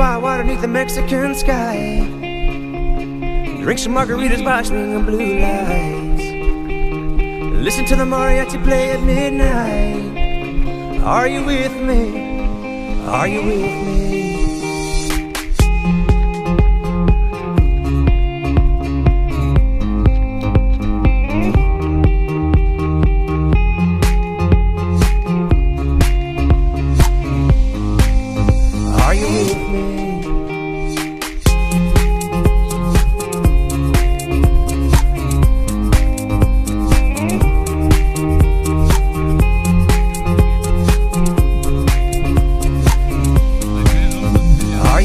by water beneath the Mexican sky. Drink some margaritas by swinging blue lights. Listen to the mariachi play at midnight. Are you with me? Are you with me?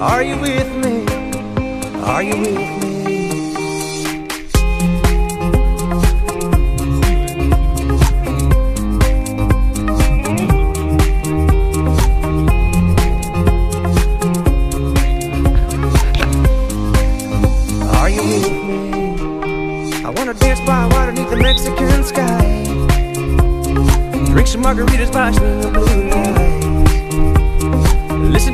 Are you with me? Are you with me? Are you with me? I wanna dance by water beneath the Mexican sky. Drink some margaritas by the blue.